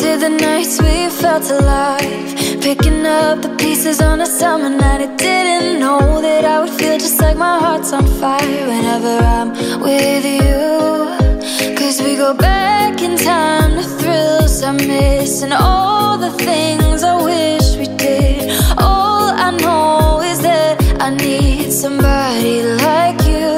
to the nights we felt alive. Picking up the pieces on a summer night. I didn't know that I would feel just like my heart's on fire Whenever I'm with you. Cause we go back in time to thrills I miss And all the things I wish we did. All I know is that I need somebody like you.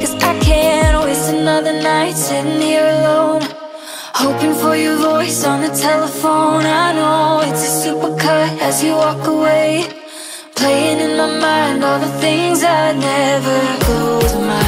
Cause I can't waste another night sitting here alone Hoping for your voice on the telephone. I know it's a supercut as you walk away. Playing in my mind all the things I never close my